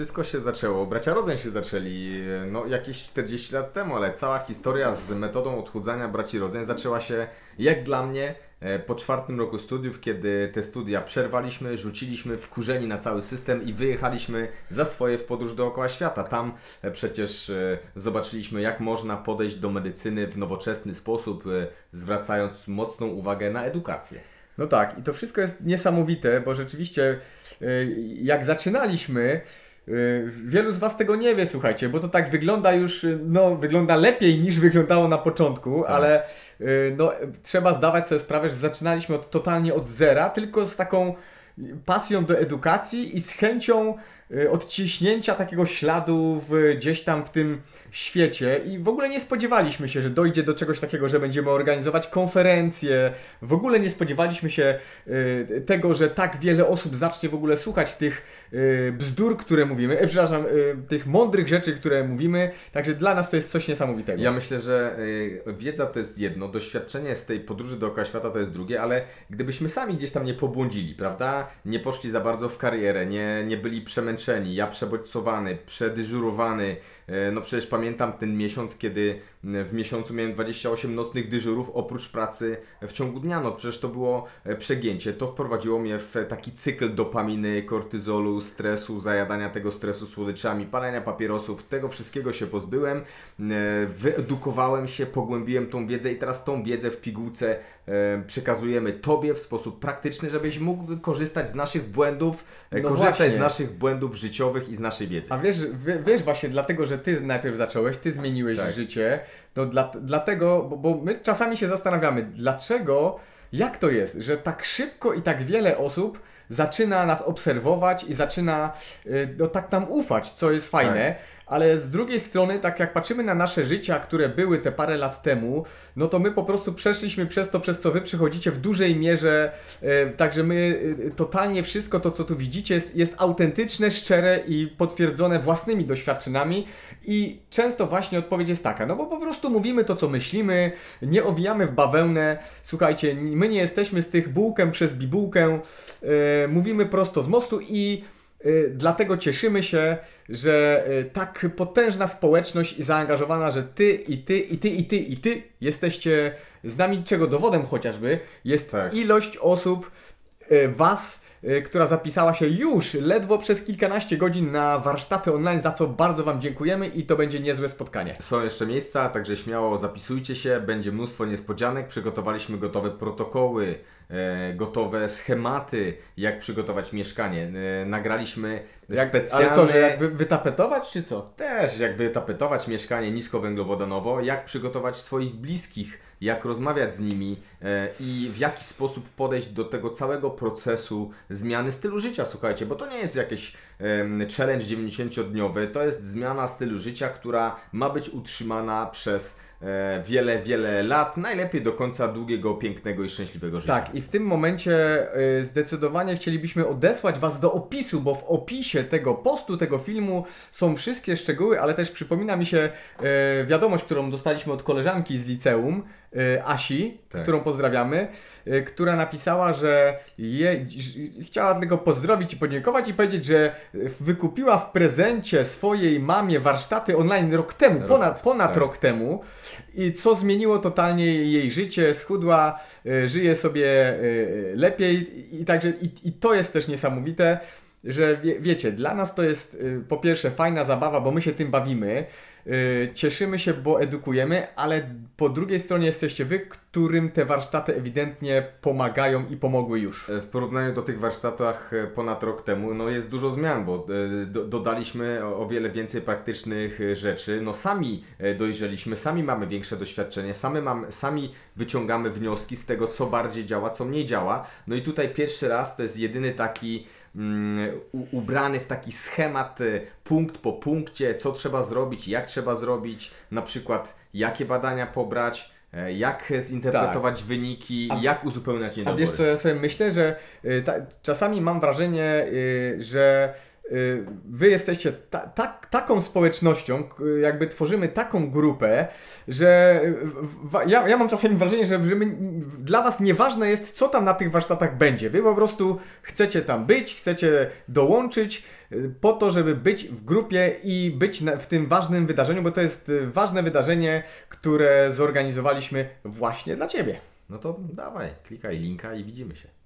wszystko się zaczęło, bracia Rodzeń się zaczęli no jakieś 40 lat temu, ale cała historia z metodą odchudzania braci Rodzeń zaczęła się jak dla mnie e, po czwartym roku studiów, kiedy te studia przerwaliśmy, rzuciliśmy wkurzeni na cały system i wyjechaliśmy za swoje w podróż dookoła świata. Tam e, przecież e, zobaczyliśmy, jak można podejść do medycyny w nowoczesny sposób, zwracając mocną uwagę na edukację. No tak, i to wszystko jest niesamowite, bo rzeczywiście jak zaczynaliśmy, wielu z Was tego nie wie, słuchajcie, bo to tak wygląda już, y, no wygląda lepiej niż wyglądało na początku, Tak. ale y, no, trzeba zdawać sobie sprawę, że zaczynaliśmy od, totalnie od zera, tylko z taką pasją do edukacji i z chęcią y, odciśnięcia takiego śladu w, gdzieś tam w tym świecie i w ogóle nie spodziewaliśmy się, że dojdzie do czegoś takiego, że będziemy organizować konferencje. W ogóle nie spodziewaliśmy się y, tego, że tak wiele osób zacznie w ogóle słuchać tych y, bzdur, które mówimy, e, przepraszam, y, tych mądrych rzeczy, które mówimy. Także dla nas to jest coś niesamowitego. Ja myślę, że y, wiedza to jest jedno, doświadczenie z tej podróży dookoła świata to jest drugie, ale gdybyśmy sami gdzieś tam nie pobłądzili, prawda? Nie poszli za bardzo w karierę, nie, nie byli przemęczeni, ja przebodźcowany, przedyżurowany. y, No przecież pamiętam ten miesiąc, kiedy y, w miesiącu miałem 28 nocnych dyżurów oprócz pracy w ciągu dnia. No przecież to było e, przegięcie. To wprowadziło mnie w taki cykl dopaminy, kortyzolu, stresu, zajadania tego stresu słodyczami, palenia papierosów. Tego wszystkiego się pozbyłem. E, Wyedukowałem się, pogłębiłem tą wiedzę i teraz tą wiedzę w pigułce e, przekazujemy Tobie w sposób praktyczny, żebyś mógł korzystać z naszych błędów, e, No korzystać właśnie. z naszych błędów życiowych i z naszej wiedzy. A wiesz, wie- wiesz właśnie dlatego, że ty najpierw zacząłeś, ty zmieniłeś Tak. życie, no dla, dlatego, bo, bo my czasami się zastanawiamy, dlaczego, jak to jest, że tak szybko i tak wiele osób zaczyna nas obserwować i zaczyna y, no, tak nam ufać, co jest fajne, ale z drugiej strony, tak jak patrzymy na nasze życia, które były te parę lat temu, no to my po prostu przeszliśmy przez to, przez co wy przychodzicie w dużej mierze, e, także my e, totalnie wszystko to, co tu widzicie, jest, jest autentyczne, szczere i potwierdzone własnymi doświadczeniami. I często właśnie odpowiedź jest taka, no bo po prostu mówimy to, co myślimy, nie owijamy w bawełnę, słuchajcie, my nie jesteśmy z tych bułkę przez bibułkę, e, mówimy prosto z mostu i Dlatego cieszymy się, że y, tak potężna społeczność i zaangażowana, że ty i ty i ty i ty i ty jesteście z nami, czego dowodem chociażby jest Tak. ilość osób, y, was, y, która zapisała się już ledwo przez kilkanaście godzin na warsztaty online, za co bardzo wam dziękujemy i to będzie niezłe spotkanie. Są jeszcze miejsca, także śmiało zapisujcie się, będzie mnóstwo niespodzianek. Przygotowaliśmy gotowe protokoły, gotowe schematy, jak przygotować mieszkanie. E, nagraliśmy Jak, specjalne... ale co, że jak wy, wytapetować, czy co? Też, jak wytapetować mieszkanie niskowęglowodanowo, jak przygotować swoich bliskich, jak rozmawiać z nimi e, i w jaki sposób podejść do tego całego procesu zmiany stylu życia, słuchajcie, bo to nie jest jakiś challenge 90-dniowy, to jest zmiana stylu życia, która ma być utrzymana przez e, wiele, wiele lat, najlepiej do końca długiego, pięknego i szczęśliwego życia. Tak, i w tym momencie y, zdecydowanie chcielibyśmy odesłać Was do opisu, bo w opisie tego postu, tego filmu są wszystkie szczegóły, ale też przypomina mi się y, wiadomość, którą dostaliśmy od koleżanki z liceum, Asi, Tak. którą pozdrawiamy, y, która napisała, że je, chciała tylko pozdrowić i podziękować i powiedzieć, że wykupiła w prezencie swojej mamie warsztaty online rok temu, Rok, ponad, ponad tak. rok temu i co zmieniło totalnie jej życie, schudła, y, żyje sobie lepiej i także i, i to jest też niesamowite, że wie, wiecie, dla nas to jest po pierwsze fajna zabawa, bo my się tym bawimy, cieszymy się, bo edukujemy, ale po drugiej stronie jesteście wy, którym te warsztaty ewidentnie pomagają i pomogły już. W porównaniu do tych warsztatach e, ponad rok temu, no jest dużo zmian, bo e, do, dodaliśmy o, wiele więcej praktycznych e, rzeczy. No sami e, dojrzeliśmy, sami mamy większe doświadczenie, sami, mamy, sami wyciągamy wnioski z tego, co bardziej działa, co mniej działa. No i tutaj pierwszy raz to jest jedyny taki ubrany w taki schemat, e, punkt po punkcie, co trzeba zrobić, jak trzeba zrobić, na przykład jakie badania pobrać, e, jak zinterpretować wyniki, A- jak uzupełniać A niedobory. wiesz co, ja sobie myślę, że y, ta, czasami mam wrażenie, y, że y, wy jesteście ta, ta, taką społecznością, jakby tworzymy taką grupę, że y, wa- ja, ja mam czasami wrażenie, że, że my, dla was nieważne jest, co tam na tych warsztatach będzie. Wy po prostu chcecie tam być, chcecie dołączyć y, po to, żeby być w grupie i być w tym ważnym wydarzeniu, bo to jest y, ważne wydarzenie, które zorganizowaliśmy właśnie dla ciebie. No to dawaj, klikaj linka i widzimy się.